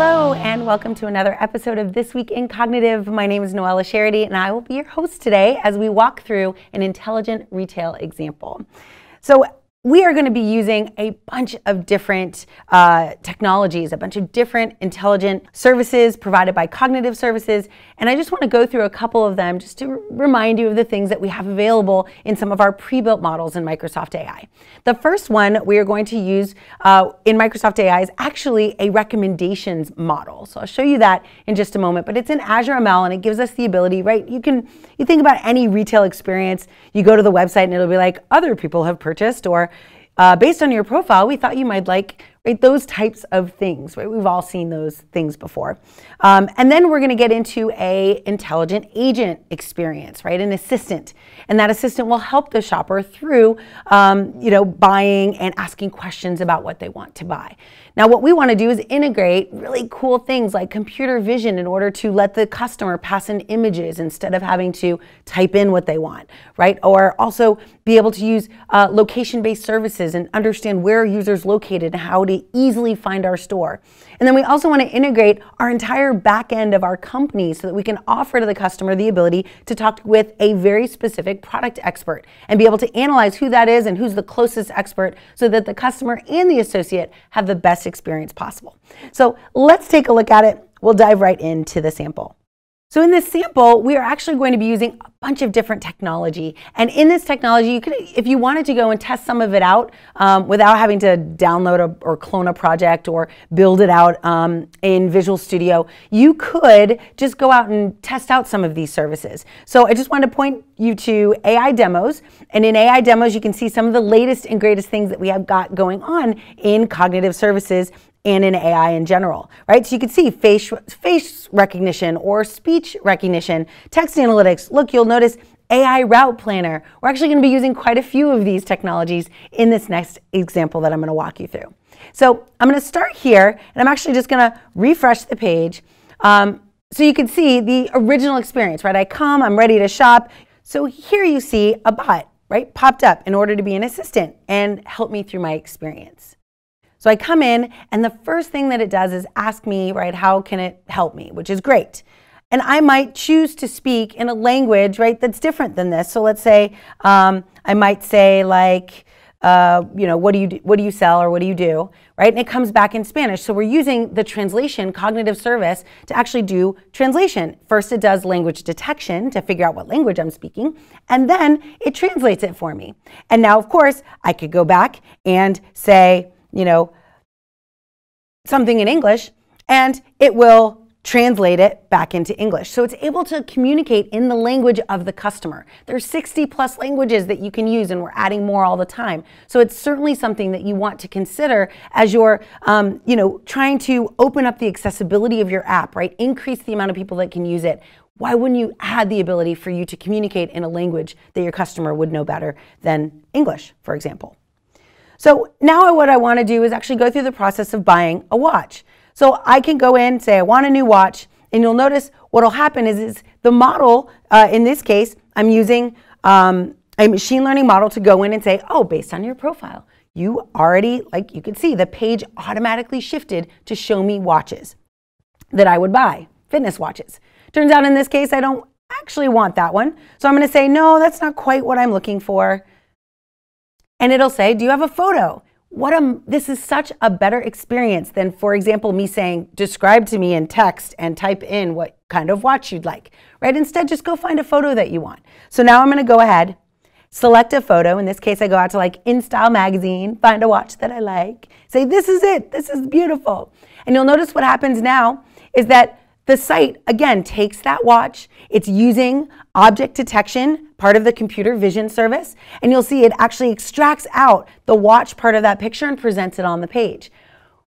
Hello, and welcome to another episode of This Week in Cognitive. My name is Noelle LaCharite, and I will be your host today as we walk through an intelligent retail example. So, we are going to be using a bunch of different uh, technologies, a bunch of different intelligent services provided by cognitive services. And I just want to go through a couple of them just to remind you of the things that we have available in some of our pre-built models in Microsoft AI. The first one we are going to use uh, in Microsoft AI is actually a recommendations model. So I'll show you that in just a moment, but it's in Azure ML and it gives us the ability, right? You can, you think about any retail experience, you go to the website and it'll be like, other people have purchased or uh, based on your profile, we thought you might like right, those types of things. Right? We've all seen those things before. Um, and then we're going to get into a intelligent agent experience, right? An assistant, and that assistant will help the shopper through, um, you know, buying and asking questions about what they want to buy. Now, what we want to do is integrate really cool things like computer vision in order to let the customer pass in images instead of having to type in what they want, right? Or also be able to use uh, location-based services and understand where users located and how to easily find our store. And then we also want to integrate our entire back end of our company so that we can offer to the customer the ability to talk with a very specific product expert and be able to analyze who that is and who's the closest expert so that the customer and the associate have the best experience possible. So let's take a look at it. We'll dive right into the sample. So in this sample, we are actually going to be using a bunch of different technology. And in this technology, you could, if you wanted to go and test some of it out um, without having to download a, or clone a project or build it out um, in Visual Studio, you could just go out and test out some of these services. So I just wanted to point you to AI demos. And in AI demos, you can see some of the latest and greatest things that we have got going on in cognitive services and in AI in general, right? So you can see face, face recognition or speech recognition, text analytics. Look, you'll notice AI route planner. We're actually going to be using quite a few of these technologies in this next example that I'm going to walk you through. So I'm going to start here, and I'm actually just going to refresh the page. Um, so you can see the original experience, right? I come, I'm ready to shop. So here you see a bot, right, popped up in order to be an assistant and help me through my experience. So I come in, and the first thing that it does is ask me, right, how can it help me, which is great. And I might choose to speak in a language, right, that's different than this. So let's say um, I might say like, uh, you know, what do you do, what do you sell or what do you do, right? And it comes back in Spanish. So we're using the translation cognitive service to actually do translation. First, it does language detection to figure out what language I'm speaking, and then it translates it for me. And now, of course, I could go back and say, you know, something in English and it will translate it back into English. So it's able to communicate in the language of the customer. There's 60 plus languages that you can use and we're adding more all the time. So it's certainly something that you want to consider as you're, um, you know, trying to open up the accessibility of your app, right? Increase the amount of people that can use it. Why wouldn't you add the ability for you to communicate in a language that your customer would know better than English, for example? So now what I want to do is actually go through the process of buying a watch. So I can go in, say I want a new watch, and you'll notice what will happen is, is the model, uh, in this case, I'm using um, a machine learning model to go in and say, oh, based on your profile, you already, like you can see, the page automatically shifted to show me watches that I would buy, fitness watches. Turns out in this case, I don't actually want that one. So I'm going to say, no, that's not quite what I'm looking for and it'll say, do you have a photo? What a, this is such a better experience than, for example, me saying, describe to me in text and type in what kind of watch you'd like, right? Instead, just go find a photo that you want. So now I'm gonna go ahead, select a photo. In this case, I go out to like InStyle magazine, find a watch that I like, say, this is it, this is beautiful. And you'll notice what happens now is that the site, again, takes that watch, it's using object detection, part of the computer vision service, and you'll see it actually extracts out the watch part of that picture and presents it on the page.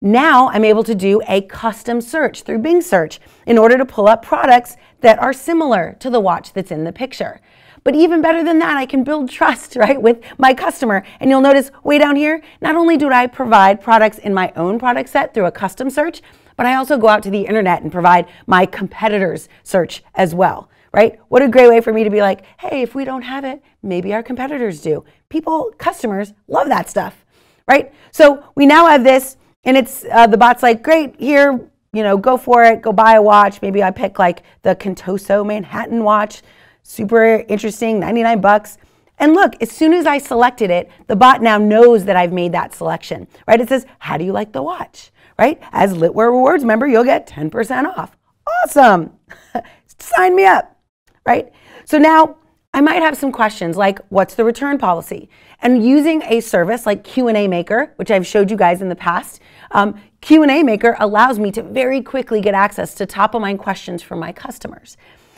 Now I'm able to do a custom search through Bing search in order to pull up products that are similar to the watch that's in the picture. But even better than that, I can build trust, right, with my customer. And you'll notice way down here, not only do I provide products in my own product set through a custom search, but I also go out to the internet and provide my competitors search as well, right? What a great way for me to be like, hey, if we don't have it, maybe our competitors do. People, customers love that stuff, right? So we now have this and it's uh, the bot's like, great, here, you know, go for it, go buy a watch. Maybe I pick like the Contoso Manhattan watch, super interesting, 99 bucks. And look, as soon as I selected it, the bot now knows that I've made that selection, right? It says, how do you like the watch, right? As Litware Rewards member, you'll get 10% off. Awesome. Sign me up, right? So now I might have some questions like, what's the return policy? And using a service like QnA Maker, which I've showed you guys in the past, um, QnA Maker allows me to very quickly get access to top of mind questions from my customers.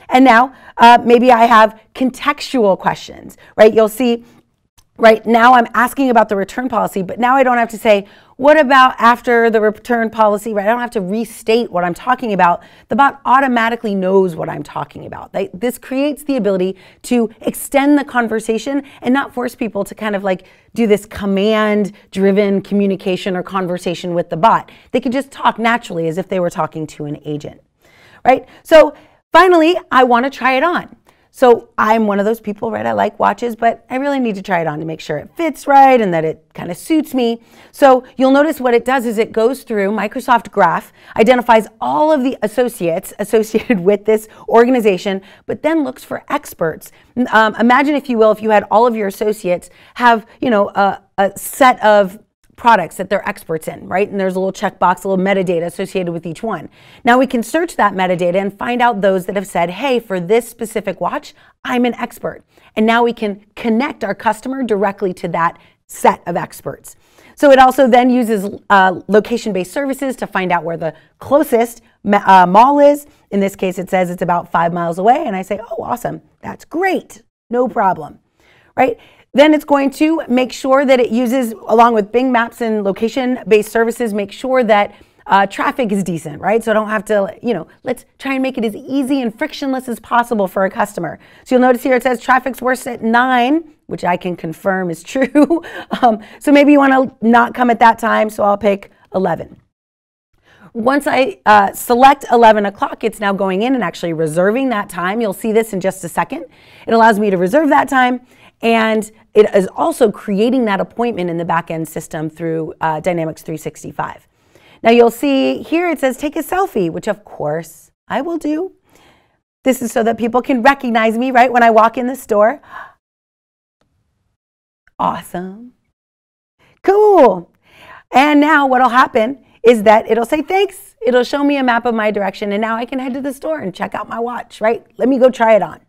And now uh, maybe I have contextual questions, right? You'll see right now I'm asking about the return policy, but now I don't have to say, what about after the return policy, right? I don't have to restate what I'm talking about. The bot automatically knows what I'm talking about. this creates the ability to extend the conversation and not force people to kind of like do this command driven communication or conversation with the bot. They could just talk naturally as if they were talking to an agent, right? So Finally, I want to try it on. So I'm one of those people, right? I like watches, but I really need to try it on to make sure it fits right and that it kind of suits me. So you'll notice what it does is it goes through Microsoft Graph, identifies all of the associates associated with this organization, but then looks for experts. Um, imagine, if you will, if you had all of your associates have, you know, a, a set of products that they're experts in, right? And there's a little checkbox, a little metadata associated with each one. Now we can search that metadata and find out those that have said, hey, for this specific watch, I'm an expert. And now we can connect our customer directly to that set of experts. So it also then uses uh, location-based services to find out where the closest uh, mall is. In this case, it says it's about five miles away. And I say, oh, awesome. That's great. No problem, right? Then it's going to make sure that it uses, along with Bing Maps and location-based services, make sure that uh, traffic is decent, right? So I don't have to, you know, let's try and make it as easy and frictionless as possible for a customer. So you'll notice here it says traffic's worse at nine, which I can confirm is true. um, so maybe you want to not come at that time, so I'll pick 11. Once I uh, select 11 o'clock, it's now going in and actually reserving that time. You'll see this in just a second. It allows me to reserve that time and it is also creating that appointment in the backend system through uh, Dynamics 365. Now you'll see here it says take a selfie, which of course I will do. This is so that people can recognize me, right, when I walk in the store. Awesome. Cool. And now what'll happen is that it'll say thanks. It'll show me a map of my direction and now I can head to the store and check out my watch, right? Let me go try it on.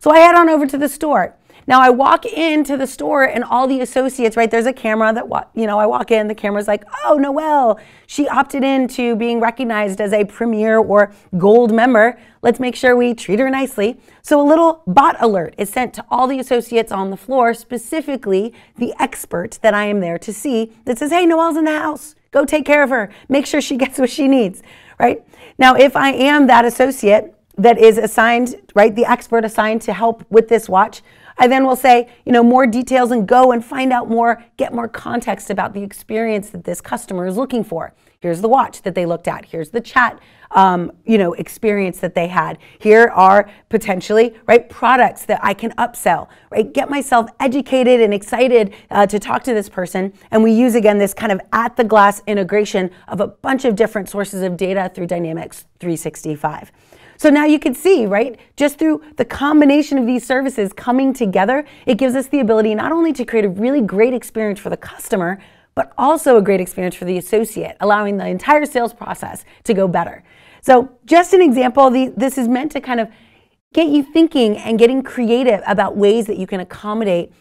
So I head on over to the store. Now I walk into the store and all the associates, right? There's a camera that, you know, I walk in, the camera's like, oh, Noelle, she opted into being recognized as a premier or gold member. Let's make sure we treat her nicely. So a little bot alert is sent to all the associates on the floor, specifically the expert that I am there to see that says, hey, Noelle's in the house. Go take care of her. Make sure she gets what she needs, right? Now, if I am that associate that is assigned, right, the expert assigned to help with this watch, I then will say, you know, more details and go and find out more, get more context about the experience that this customer is looking for. Here's the watch that they looked at. Here's the chat, um, you know, experience that they had. Here are potentially, right, products that I can upsell, right? Get myself educated and excited uh, to talk to this person. And we use, again, this kind of at the glass integration of a bunch of different sources of data through Dynamics 365. So now you can see, right, just through the combination of these services coming together, it gives us the ability not only to create a really great experience for the customer, but also a great experience for the associate, allowing the entire sales process to go better. So just an example, the, this is meant to kind of get you thinking and getting creative about ways that you can accommodate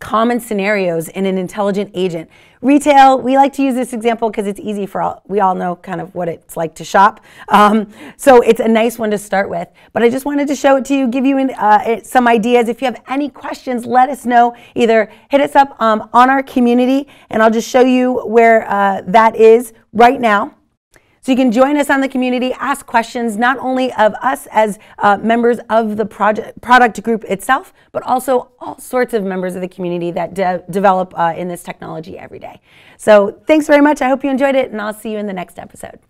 common scenarios in an intelligent agent. Retail, we like to use this example because it's easy for all, we all know kind of what it's like to shop. Um, so it's a nice one to start with. But I just wanted to show it to you, give you uh, some ideas. If you have any questions, let us know. Either hit us up um, on our community and I'll just show you where uh, that is right now. So you can join us on the community, ask questions not only of us as uh, members of the project product group itself, but also all sorts of members of the community that de develop uh, in this technology every day. So thanks very much. I hope you enjoyed it, and I'll see you in the next episode.